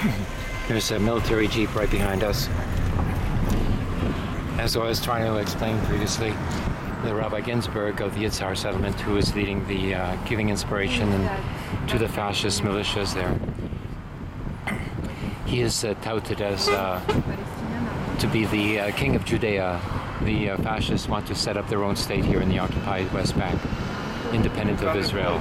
There's a military jeep right behind us. As I was trying to explain previously, the Rabbi Ginsburg of the Yitzhar settlement, who is leading the, uh, giving inspiration and, to the fascist militias there. He is uh, touted as uh, to be the uh, king of Judea. The uh, fascists want to set up their own state here in the occupied West Bank, independent of Israel.